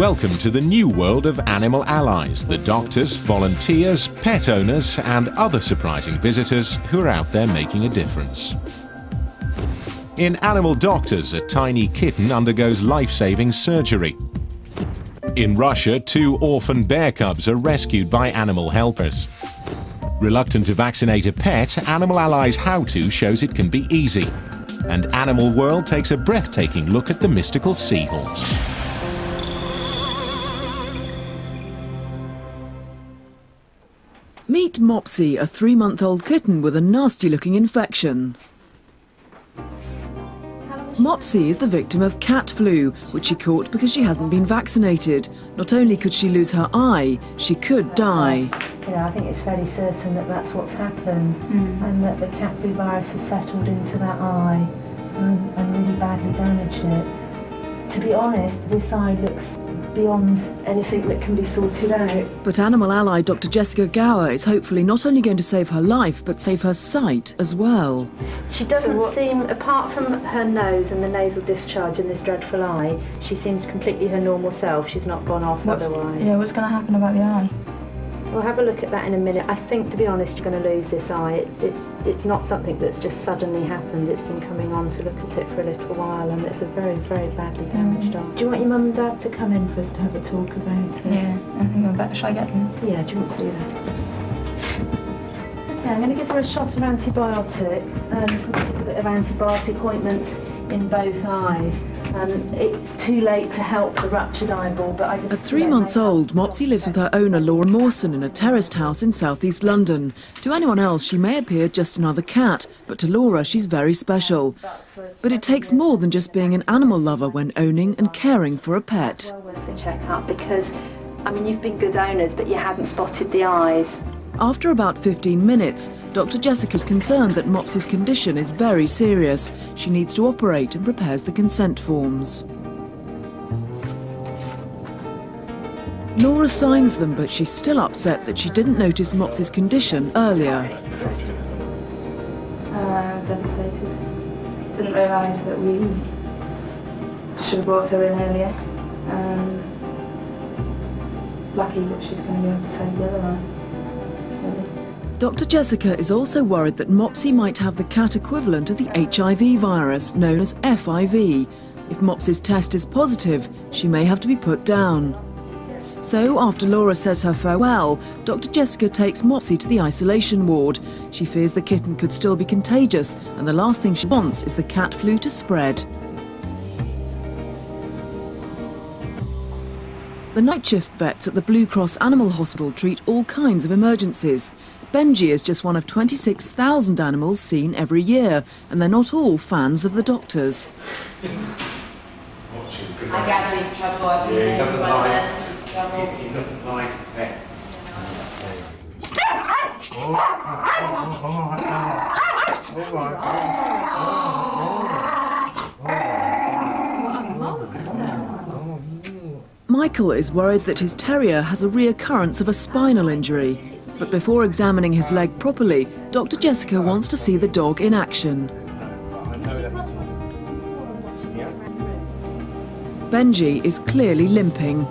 Welcome to the new world of animal allies, the doctors, volunteers, pet owners, and other surprising visitors who are out there making a difference. In Animal Doctors, a tiny kitten undergoes life-saving surgery. In Russia, two orphan bear cubs are rescued by animal helpers. Reluctant to vaccinate a pet, Animal Allies How To shows it can be easy. And Animal World takes a breathtaking look at the mystical seahorse. Meet Mopsy, a three-month-old kitten with a nasty-looking infection. Mopsy is the victim of cat flu, which she caught because she hasn't been vaccinated. Not only could she lose her eye, she could die. You know, I think it's fairly certain that that's what's happened hmm. and that the cat flu virus has settled into that eye and, and really badly damaged it. To be honest, this eye looks beyond anything that can be sorted out. But Animal Ally Dr. Jessica Gower is hopefully not only going to save her life, but save her sight as well. She doesn't seem, apart from her nose and the nasal discharge and this dreadful eye, she seems completely her normal self. She's not gone off What's, otherwise. yeah, what's going to happen about the eye? We'll have a look at that in a minute. I think, to be honest, you're going to lose this eye. It, it, it's not something that's just suddenly happened. It's been coming on to look at it for a little while, and it's a very, very badly mm. damaged eye. Do you want your mum and dad to come in for us to have a talk about it? Yeah, I think I better. Shall I get them? Yeah, do you want to do that? Okay, I'm going to give her a shot of antibiotics and a bit of antibiotic ointment in both eyes. Um, it's too late to help the ruptured eyeball, but I just... At three months old, Mopsy lives with her owner Laura Mawson in a terraced house in southeast London. To anyone else, she may appear just another cat, but to Laura, she's very special. But it takes more than just being an animal lover when owning and caring for a pet. well worth the check-up because, I mean, you've been good owners, but you hadn't spotted the eyes. After about 15 minutes, Dr. Jessica's concerned that Mopsy's condition is very serious. She needs to operate and prepares the consent forms. Laura signs them, but she's still upset that she didn't notice Mopsy's condition earlier. Uh, devastated. Didn't realise that we should have brought her in earlier. Um, lucky that she's going to be able to save the other eye. Dr. Jessica is also worried that Mopsy might have the cat equivalent of the HIV virus known as FIV. If Mopsy's test is positive, she may have to be put down. So, after Laura says her farewell, Dr. Jessica takes Mopsy to the isolation ward. She fears the kitten could still be contagious, and the last thing she wants is the cat flu to spread. The night shift vets at the Blue Cross Animal Hospital treat all kinds of emergencies. Benji is just one of 26,000 animals seen every year, and they're not all fans of the doctors. I gather he's trouble. I've Yeah, he doesn't like- nurse trouble. He, he doesn't like that. Michael is worried that his terrier has a reoccurrence of a spinal injury. But before examining his leg properly, Dr. Jessica wants to see the dog in action. Benji is clearly limping.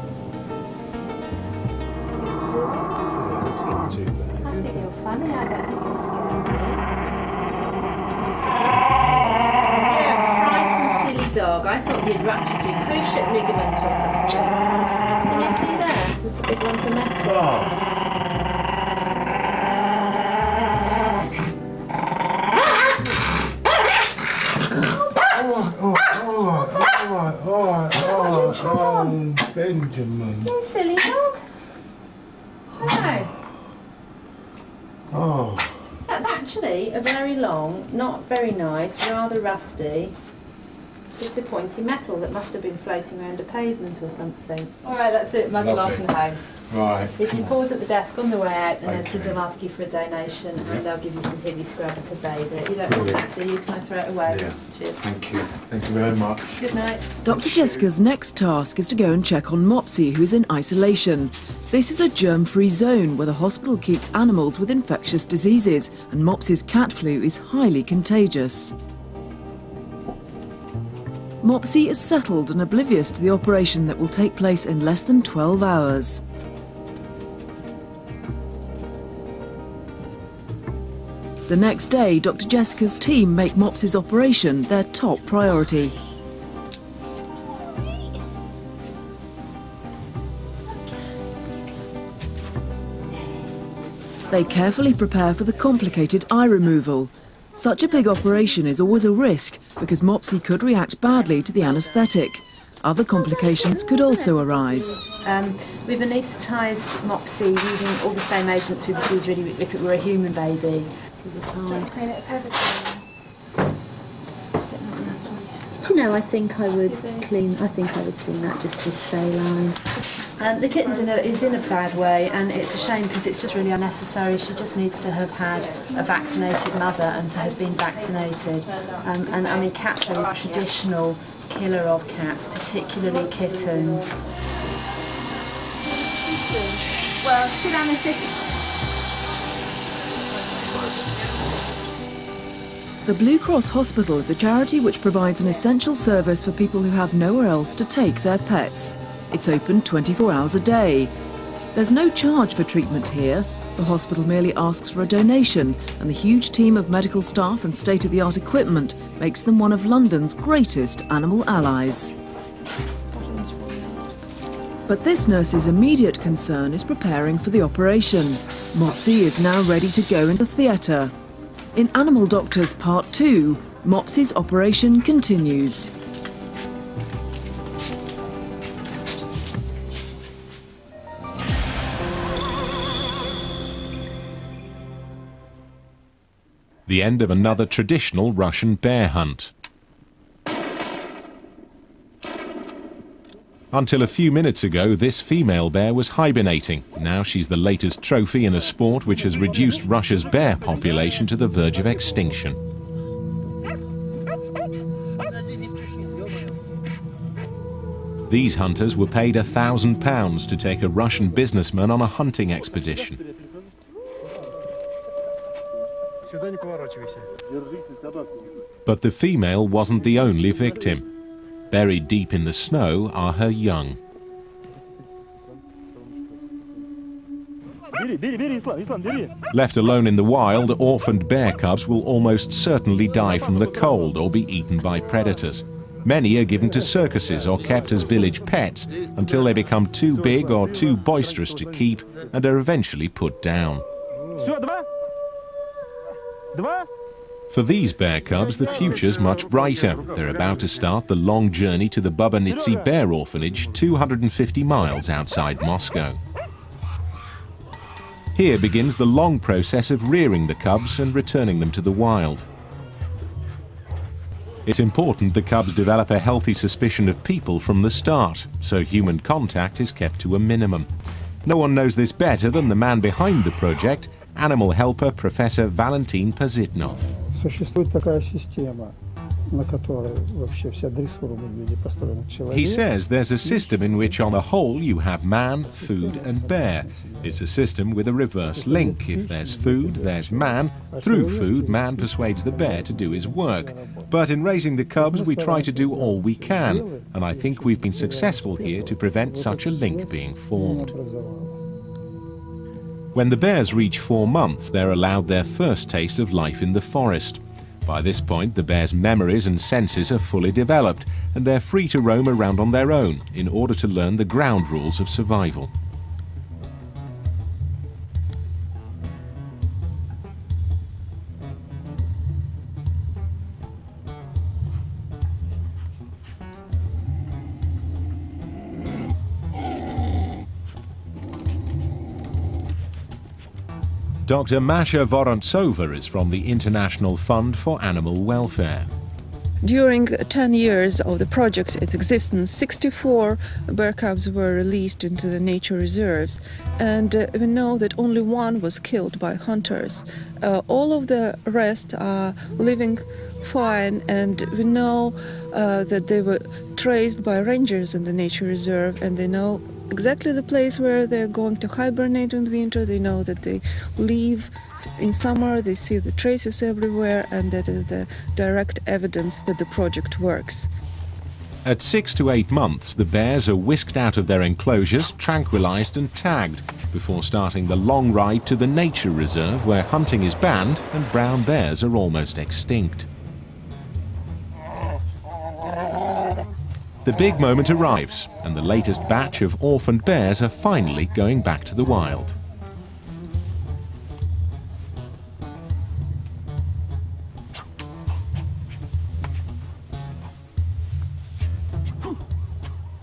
Long, not very nice, rather rusty, bit of pointy metal that must have been floating around a pavement or something. All right, that's it. Muzzle off and home. Right. If you pause at the desk on the way out, the nurses Okay. will ask you for a donation and they'll give you some Hibiscrub to bathe it. You don't want that, do you? Can I throw it away? Yeah. Cheers. Thank you. Thank you very much. Good night. Dr. Jessica's next task is to go and check on Mopsy, who is in isolation. This is a germ free zone where the hospital keeps animals with infectious diseases, and Mopsy's cat flu is highly contagious. Mopsy is settled and oblivious to the operation that will take place in less than 12 hours. The next day, Dr. Jessica's team make Mopsy's operation their top priority. They carefully prepare for the complicated eye removal. Such a big operation is always a risk because Mopsy could react badly to the anaesthetic. Other complications could also arise. Um, we've anaesthetised Mopsy using all the same agents we would use really if it were a human baby. No, I think I would clean. I think I would clean that just with saline. Um, the kitten's in a, is in a bad way, and it's a shame because it's just really unnecessary. She just needs to have had a vaccinated mother and to have been vaccinated. Um, and I mean, cat flu is a traditional killer of cats, particularly kittens. Well, sit down and sit. The Blue Cross Hospital is a charity which provides an essential service for people who have nowhere else to take their pets. It's open 24 hours a day. There's no charge for treatment here. The hospital merely asks for a donation, and the huge team of medical staff and state of the art equipment makes them one of London's greatest animal allies. But this nurse's immediate concern is preparing for the operation. Mopsy is now ready to go into theatre. In Animal Doctors Part 2, Mopsy's operation continues. The end of another traditional Russian bear hunt. Until a few minutes ago, this female bear was hibernating. Now she's the latest trophy in a sport which has reduced Russia's bear population to the verge of extinction. These hunters were paid a thousand pounds to take a Russian businessman on a hunting expedition. But the female wasn't the only victim. Buried deep in the snow are her young. Left alone in the wild, orphaned bear cubs will almost certainly die from the cold or be eaten by predators. Many are given to circuses or kept as village pets until they become too big or too boisterous to keep and are eventually put down. For these bear cubs, the future's much brighter. They're about to start the long journey to the Bubonitsy Bear Orphanage, 250 miles outside Moscow. Here begins the long process of rearing the cubs and returning them to the wild. It's important the cubs develop a healthy suspicion of people from the start, so human contact is kept to a minimum. No one knows this better than the man behind the project, animal helper Professor Valentin Pazhetnov. Существует такая система, на которой вообще вся дрессура медведей построена He says there's a system in which on the whole you have man, food and bear. It's a system with a reverse link. If there's food, there's man. Through food, man persuades the bear to do his work. But in raising the cubs, we try to do all we can, and I think we've been successful here to prevent such a link being formed. When the bears reach four months, they're allowed their first taste of life in the forest. By this point, the bear's memories and senses are fully developed, and they're free to roam around on their own in order to learn the ground rules of survival. Dr. Masha Vorontsova is from the International Fund for Animal Welfare. During 10 years of the project's existence, 64 bear cubs were released into the nature reserves, and uh, we know that only one was killed by hunters. Uh, all of the rest are living fine, and we know uh, that they were traced by rangers in the nature reserve, and they know exactly the place where they're going to hibernate in winter. They know that they leave in summer, they see the traces everywhere, and that is the direct evidence that the project works. At six to eight months, the bears are whisked out of their enclosures, tranquilized and tagged before starting the long ride to the nature reserve where hunting is banned and brown bears are almost extinct. The big moment arrives, and the latest batch of orphaned bears are finally going back to the wild.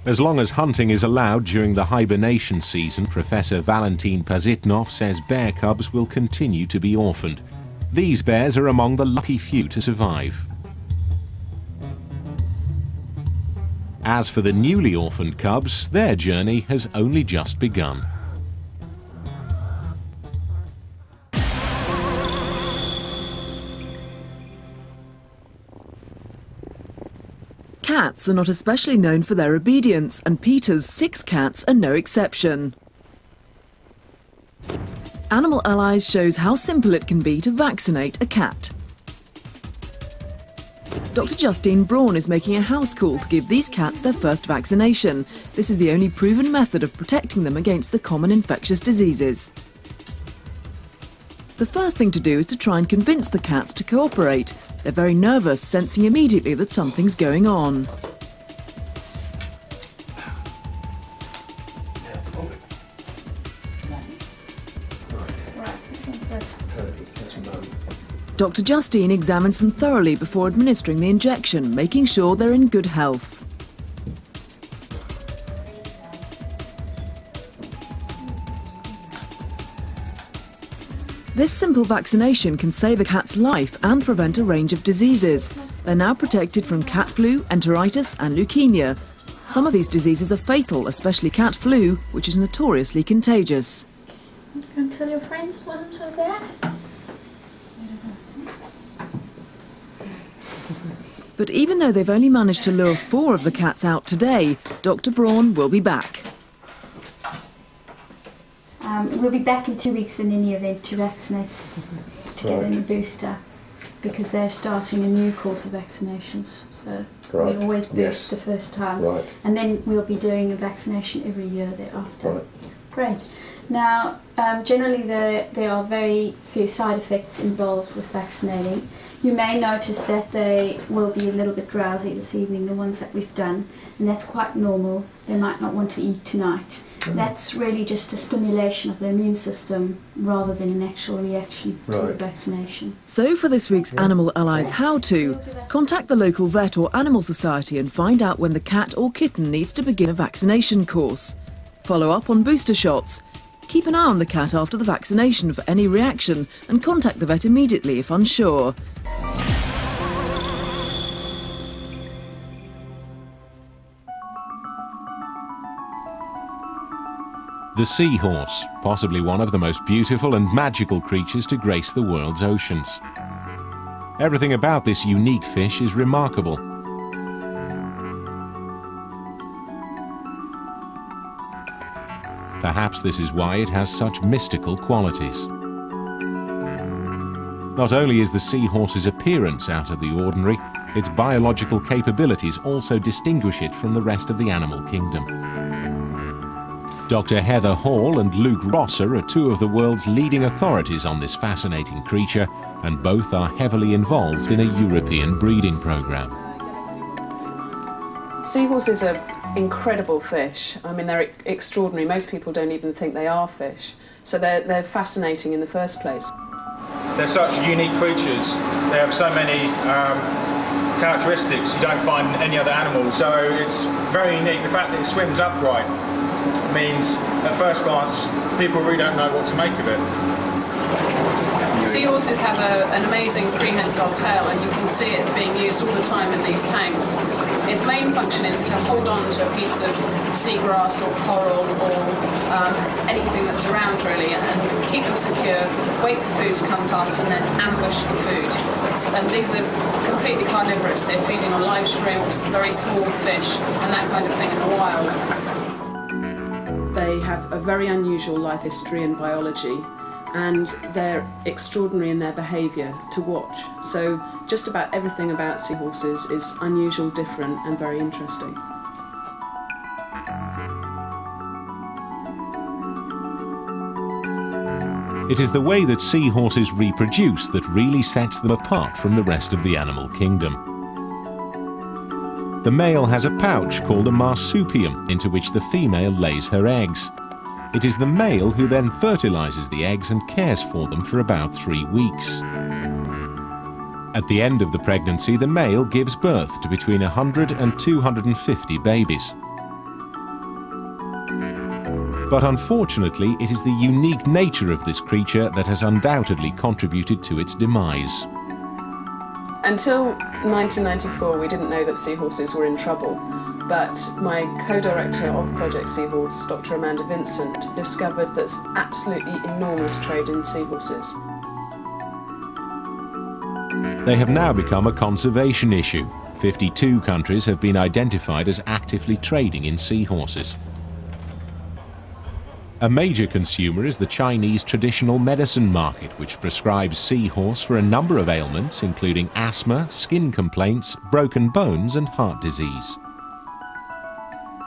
As long as hunting is allowed during the hibernation season, Professor Valentin Pazhetnov says bear cubs will continue to be orphaned. These bears are among the lucky few to survive. As for the newly orphaned cubs, their journey has only just begun. Cats are not especially known for their obedience, and Peter's six cats are no exception. Animal Allies shows how simple it can be to vaccinate a cat. Dr. Justine Braun is making a house call to give these cats their first vaccination. This is the only proven method of protecting them against the common infectious diseases. The first thing to do is to try and convince the cats to cooperate. They're very nervous, sensing immediately that something's going on. Dr. Justine examines them thoroughly before administering the injection, making sure they're in good health. This simple vaccination can save a cat's life and prevent a range of diseases. They're now protected from cat flu, enteritis and leukemia. Some of these diseases are fatal, especially cat flu, which is notoriously contagious. You can tell your friends it wasn't so bad. But even though they've only managed to lure four of the cats out today, Dr. Braun will be back. Um, we'll be back in two weeks in any event to vaccinate, to get Right. in a booster, because they're starting a new course of vaccinations. So Right. we always boost Yes. the first time. Right. And then we'll be doing a vaccination every year thereafter. Right. Great. Now, um, generally there, there are very few side effects involved with vaccinating. You may notice that they will be a little bit drowsy this evening, the ones that we've done, and that's quite normal. They might not want to eat tonight. Mm. That's really just a stimulation of the immune system rather than an actual reaction to the vaccination. So for this week's Animal Allies How To, contact the local vet or animal society and find out when the cat or kitten needs to begin a vaccination course. Follow up on booster shots. Keep an eye on the cat after the vaccination for any reaction and contact the vet immediately if unsure. The seahorse, possibly one of the most beautiful and magical creatures to grace the world's oceans. Everything about this unique fish is remarkable. Perhaps this is why it has such mystical qualities. Not only is the seahorse's appearance out of the ordinary, its biological capabilities also distinguish it from the rest of the animal kingdom. Dr. Heather Hall and Luke Rosser are two of the world's leading authorities on this fascinating creature, and both are heavily involved in a European breeding program. Seahorses are incredible fish. I mean, they're extraordinary. Most people don't even think they are fish. So they're, they're fascinating in the first place. They're such unique creatures. They have so many um, characteristics you don't find in any other animal. So it's very unique. The fact that it swims upright means, at first glance, people really don't know what to make of it. Seahorses have a, an amazing prehensile tail, and you can see it being used all the time in these tanks. Its main function is to hold on to a piece of seagrass or coral or um, anything that's around really, and keep them secure, wait for food to come past, and then ambush the food. It's, and these are completely carnivorous. They're feeding on live shrimps, very small fish, and that kind of thing in the wild. They have a very unusual life history in biology. And they're extraordinary in their behaviour to watch. So just about everything about seahorses is unusual, different and very interesting. It is the way that seahorses reproduce that really sets them apart from the rest of the animal kingdom. The male has a pouch called a marsupium into which the female lays her eggs. It is the male who then fertilizes the eggs and cares for them for about three weeks. At the end of the pregnancy, the male gives birth to between 100 and 250 babies. But unfortunately, it is the unique nature of this creature that has undoubtedly contributed to its demise. Until 1994, we didn't know that seahorses were in trouble, but my co-director of Project Seahorse, Dr. Amanda Vincent, discovered there's absolutely enormous trade in seahorses. They have now become a conservation issue. 52 countries have been identified as actively trading in seahorses. A major consumer is the Chinese traditional medicine market, which prescribes seahorse for a number of ailments, including asthma, skin complaints, broken bones, and heart disease.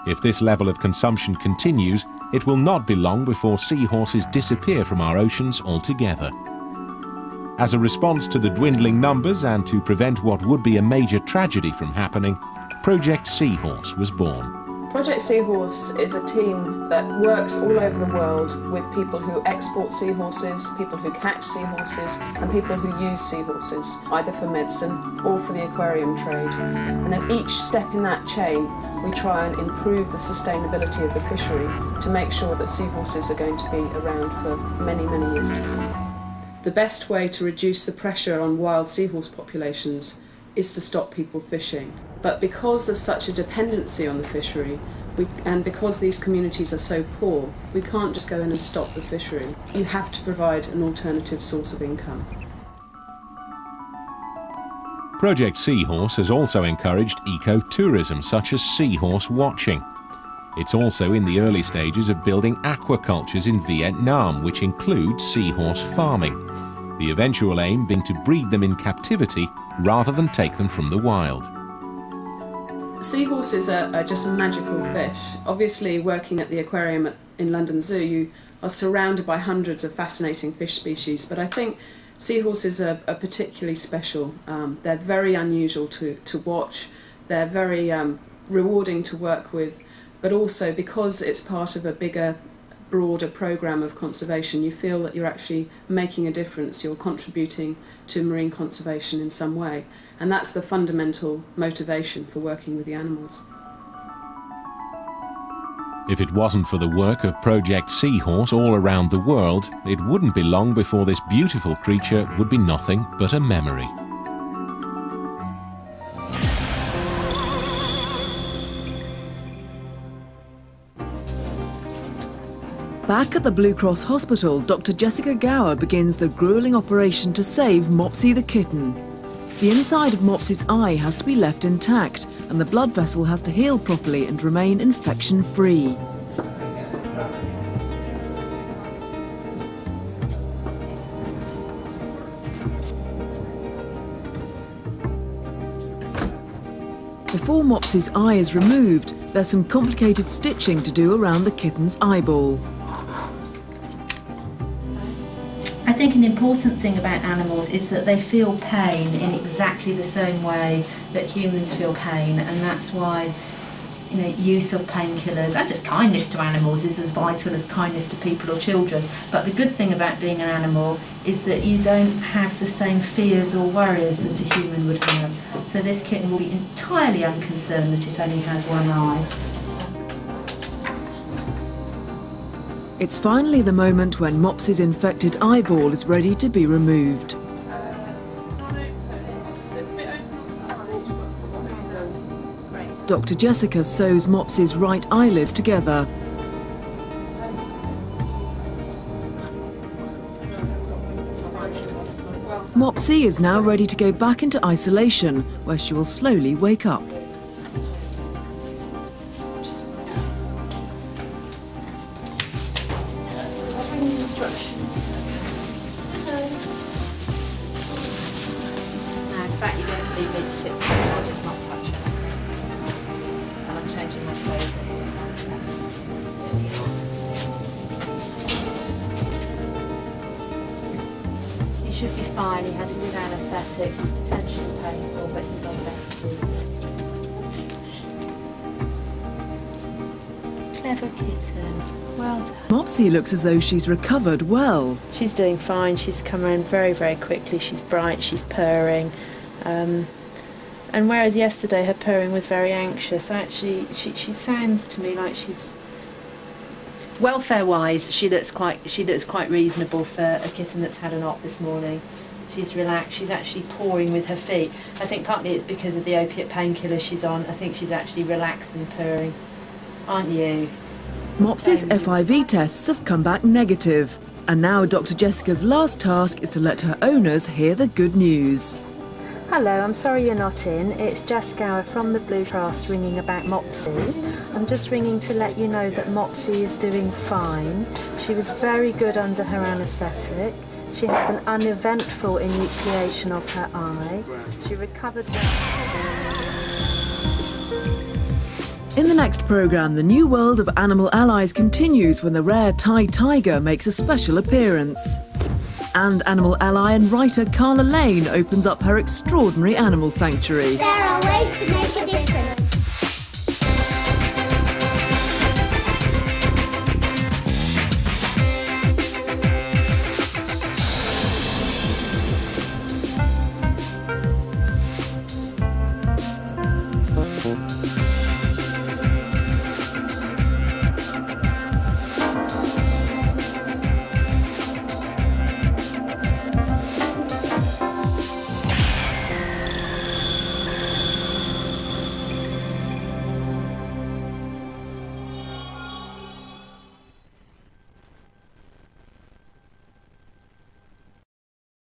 If this level of consumption continues, it will not be long before seahorses disappear from our oceans altogether. As a response to the dwindling numbers and to prevent what would be a major tragedy from happening, Project Seahorse was born. Project Seahorse is a team that works all over the world with people who export seahorses, people who catch seahorses, and people who use seahorses, either for medicine or for the aquarium trade. And at each step in that chain, we try and improve the sustainability of the fishery to make sure that seahorses are going to be around for many, many years to come. The best way to reduce the pressure on wild seahorse populations is to stop people fishing. But because there's such a dependency on the fishery, we, and because these communities are so poor, we can't just go in and stop the fishery. You have to provide an alternative source of income. Project Seahorse has also encouraged ecotourism such as seahorse watching. It's also in the early stages of building aquacultures in Vietnam, which include seahorse farming. The eventual aim being to breed them in captivity rather than take them from the wild. Seahorses are, are just a magical fish. Obviously, working at the aquarium at, in London Zoo, you are surrounded by hundreds of fascinating fish species, but I think seahorses are, are particularly special. Um, they're very unusual to, to watch, they're very um, rewarding to work with, but also because it's part of a bigger broader program of conservation, you feel that you're actually making a difference, you're contributing to marine conservation in some way. And that's the fundamental motivation for working with the animals. If it wasn't for the work of Project Seahorse all around the world, it wouldn't be long before this beautiful creature would be nothing but a memory. Back at the Blue Cross Hospital, Dr. Jessica Gower begins the grueling operation to save Mopsy the kitten. The inside of Mopsy's eye has to be left intact, and the blood vessel has to heal properly and remain infection free. Before Mopsy's eye is removed, there's some complicated stitching to do around the kitten's eyeball. Think an important thing about animals is that they feel pain in exactly the same way that humans feel pain, and that's why you know, use of painkillers and just kindness to animals is as vital as kindness to people or children. But the good thing about being an animal is that you don't have the same fears or worries that a human would have. So this kitten will be entirely unconcerned that it only has one eye. It's finally the moment when Mopsy's infected eyeball is ready to be removed. Dr. Jessica sews Mopsy's right eyelids together. Mopsy is now ready to go back into isolation, where she will slowly wake up. Fine. He had a good anaesthetic, potentially painful, but he's on better Clever kitten. Well done. Mopsy looks as though she's recovered well. She's doing fine. She's come around very, very quickly. She's bright. She's purring. Um, and whereas yesterday her purring was very anxious, actually she, she sounds to me like she's welfare wise she looks quite she looks quite reasonable for a kitten that's had an op this morning. She's relaxed, she's actually pawing with her feet. I think partly it's because of the opiate painkiller she's on. I think she's actually relaxed and purring. Aren't you? Mopsy's um, FIV tests have come back negative, and now Dr. Jessica's last task is to let her owners hear the good news. Hello, I'm sorry you're not in. It's Jess Gower from the Blue Cross ringing about Mopsy. I'm just ringing to let you know that Mopsy is doing fine. She was very good under her anaesthetic. She had an uneventful enucleation of her eye. She recovered. In the next programme, the new world of animal allies continues when the rare Thai tiger makes a special appearance. And animal ally and writer Carla Lane opens up her extraordinary animal sanctuary. There are ways to make a difference.